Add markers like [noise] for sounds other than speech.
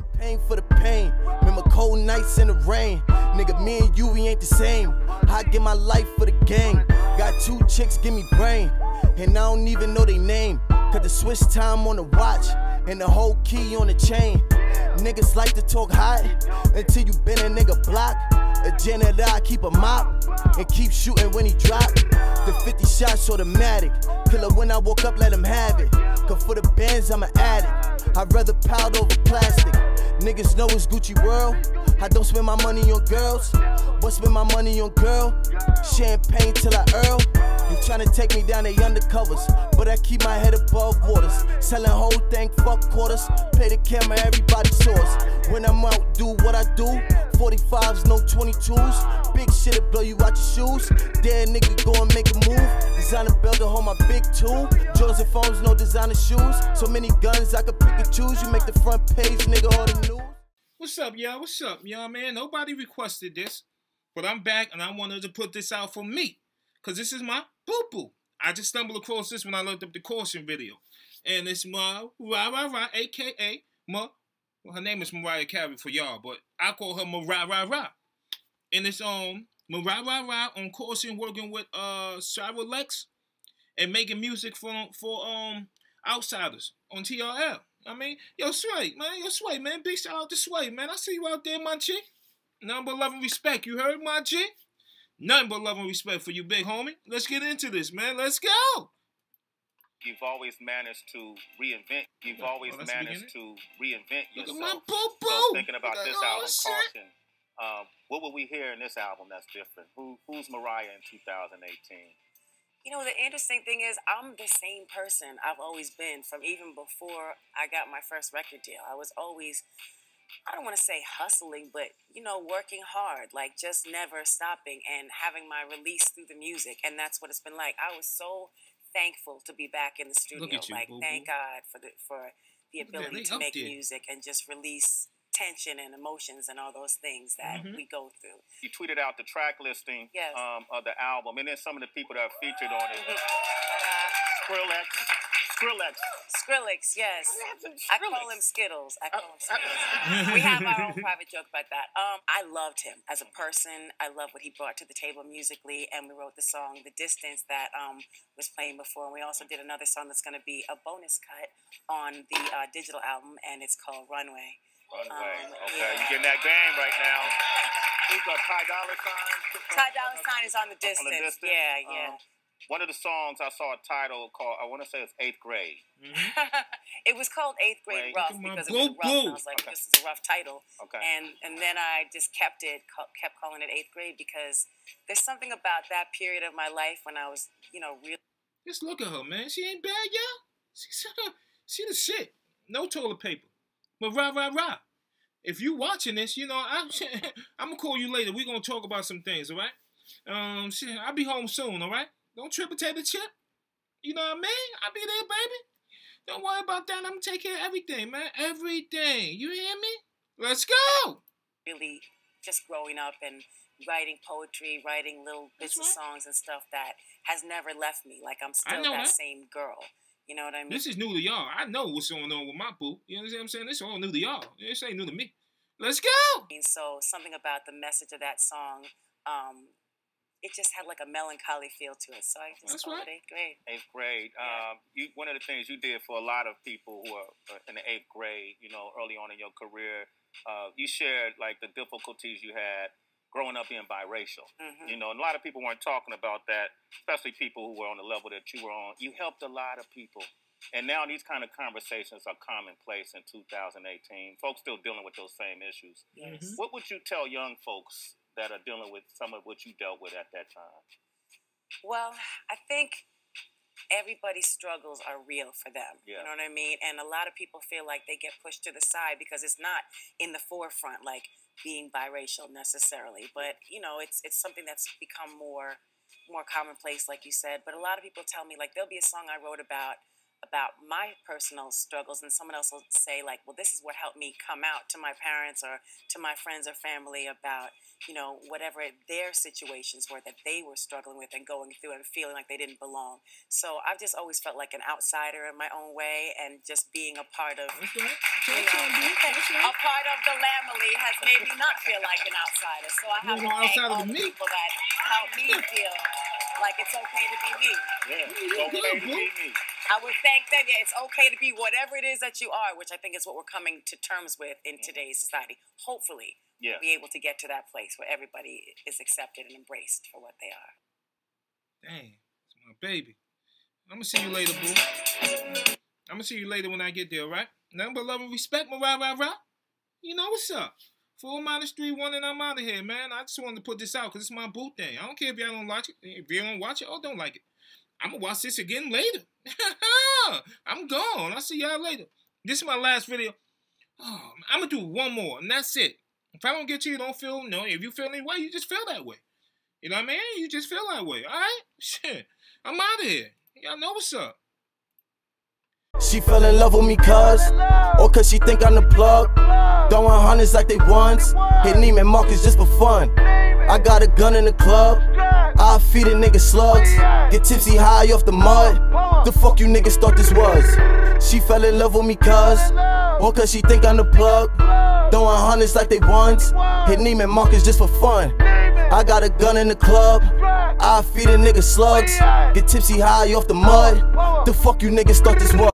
Champagne for the pain. Remember cold nights in the rain. Nigga, me and you, we ain't the same. I give my life for the gang. Got two chicks, give me brain. And I don't even know they name. Cause the switch time on the watch. And the whole key on the chain. Niggas like to talk hot until you been a nigga block. A janitor, I keep a mop and keep shooting when he drop. The 50 shots automatic. Killer when I woke up, let him have it. Cause for the bands, I'm an addict. I'd rather pound over plastic. Niggas know it's Gucci World. I don't spend my money on girls, but spend my money on girl. Champagne till I earl. You tryna take me down, they undercovers. But I keep my head above waters. Selling whole thing, fuck quarters. Play the camera, everybody source. When I'm out, do what I do. 45s, no 22s. Big shit to blow you out your shoes. Dead nigga go and make a move. Designer belt to hold my big. Jordans and phones, no designer shoes. So many guns, I could pick and choose. You make the front page, nigga, all the. What's up, y'all? What's up, y'all, man? Nobody requested this, but I'm back and I wanted to put this out for me. Because this is my boo boo. I just stumbled across this when I looked up the caution video. And it's my Rah Rah aka Ma. Well, her name is Mariah Carey for y'all, but I call her Mariah Rah Rah. And it's um Mariah Rah Rah on caution working with uh Shira Lex and making music for for um outsiders on TRL. I mean, yo, Sway, man, yo, Sway, man, big shout out to Sway, man. I see you out there, my G. Nothing but love and respect. You heard, my G? Nothing but love and respect for you, big homie. Let's get into this, man. Let's go. You've always managed to reinvent. You've always Oh, managed to reinvent Look at yourself. my boo boo. So thinking about this oh, album, shit. Caution, um, what will we hear in this album that's different? Who, who's Mariah in 2018? You know, the interesting thing is, I'm the same person I've always been from even before I got my first record deal. I was always, I don't want to say hustling, but, you know, working hard, like just never stopping and having my release through the music. And that's what it's been like. I was so thankful to be back in the studio. you, like, boo-boo. thank God for the, for the Look at that, ability to make there. music and just release tension and emotions and all those things that Mhm. we go through. You tweeted out the track listing Yes. um, of the album, and then some of the people that are featured on it. Uh, Skrillex, Skrillex. Skrillex, yes. I call him Skittles. I call him Skittles. [laughs] we have our own private joke about that. Um, I loved him as a person. I love what he brought to the table musically, and we wrote the song "The Distance" that um, was playing before. And we also did another song that's going to be a bonus cut on the uh, digital album, and it's called "Runway." Runway. Um, okay, yeah. you getting that game right now. Who's got Ty Dolla Sign? Ty Dolla Sign is on the On distance. the distance? Yeah, yeah. Um, one of the songs I saw a title called, I want to say it's Eighth Grade. Mhm. [laughs] it was called Eighth Grade Wait. Rough Look at because it was rough. boo-boo. And I was like, Okay. this is a rough title. Okay. and and then I just kept it kept calling it eighth grade because there's something about that period of my life when I was you know really Just look at her, man. She ain't bad, y'all. She, she the shit. No toilet paper. But rah, rah, rah. If you watching this, you know, I, I'm going to call you later. We're going to talk about some things, all right? Um, shit, I'll be home soon, all right? Don't trip potato chip. You know what I mean? I'll be there, baby. Don't worry about that. I'm going to take care of everything, man. Everything. You hear me? Let's go. really just growing up and writing poetry writing little bits That's of songs and stuff that has never left me like I'm still that, that. same girl you know what I mean This is new to y'all. I know what's going on with my boo. You know what I'm saying? This all new to y'all. This ain't new to me. Let's go. And so something about the message of that song um it just had like a melancholy feel to it so I just That's called right. it eighth grade Eighth grade. Yeah. Um, you, one of the things you did for a lot of people who are uh, in the eighth grade, you know, early on in your career, uh, you shared like the difficulties you had growing up being biracial. hmm You know, and a lot of people weren't talking about that, especially people who were on the level that you were on. You helped a lot of people. And now these kind of conversations are commonplace in 2018. Folks still dealing with those same issues. yes Mhm. What would you tell young folks that are dealing with some of what you dealt with at that time? Well, I think everybody's struggles are real for them. Yeah. You know what I mean? And a lot of people feel like they get pushed to the side because it's not in the forefront, like being biracial necessarily. But you know, it's it's something that's become more more commonplace, like you said. But a lot of people tell me like there'll be a song I wrote about about my personal struggles and someone else will say like well this is what helped me come out to my parents or to my friends or family about you know whatever their situations were that they were struggling with and going through and feeling like they didn't belong so i've just always felt like an outsider in my own way and just being a part of right. you know, him, dude. That's right. a part of the family has made me not feel like an outsider. So I have thank all the people that help me feel like it's okay to be me. Yeah, it's okay to be me. I would thank them. Yeah, it's okay to be whatever it is that you are, which I think is what we're coming to terms with in mm-hmm. today's society. Hopefully, Yeah. be able to get to that place where everybody is accepted and embraced for what they are. Dang, it's my baby. I'm gonna see you later, boo. I'm gonna see you later when I get there, right? Nothing but love and respect, my rah rah rah. You know what's up? Four minus three one, and I'm out of here, man. I just wanted to put this out because it's my boot day. I don't care if y'all don't watch it. If you don't watch it or don't like it, I'm gonna watch this again later. [laughs] I'm gone. I'll see y'all later. This is my last video. Oh, I'm gonna do one more, and that's it. If I don't get you, you don't feel no. If you feel any way, you just feel that way. You know what I mean? You just feel that way. All right? [laughs] Shit. I'm out of here. Y'all know what's up. She fell in love with me cuz, or cause she think I'm the plug. Throwing hundreds like they ones, hitting Neiman Marcus just for fun. I got a gun in the club, I feed a nigga slugs. Get tipsy high off the mud. The fuck you niggas thought this was? She fell in love with me cuz, or cause she think I'm the plug. Throwing hundreds like they ones, hitting Neiman Marcus just for fun. I got a gun in the club, I feed a nigga slugs. Get tipsy high off the mud. The fuck you niggas thought this was?